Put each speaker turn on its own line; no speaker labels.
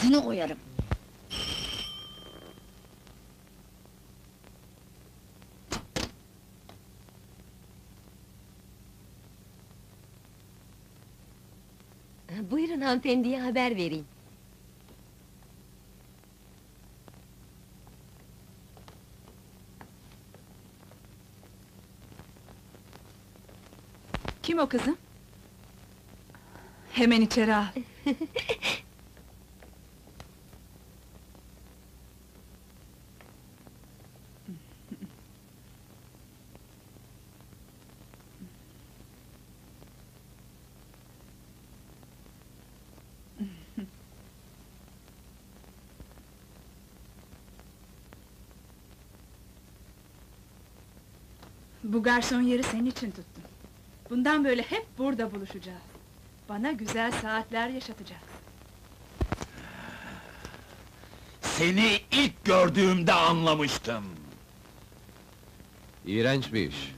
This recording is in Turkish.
ağzını oyarım.
Buyurun hanımefendiye haber vereyim.
Kim o kızım? Hemen içeri al. Bu garson yeri senin için tuttum. Bundan böyle hep burada buluşacağız. Bana güzel saatler yaşatacaksın.
Seni ilk gördüğümde anlamıştım.
İğrenç bir iş.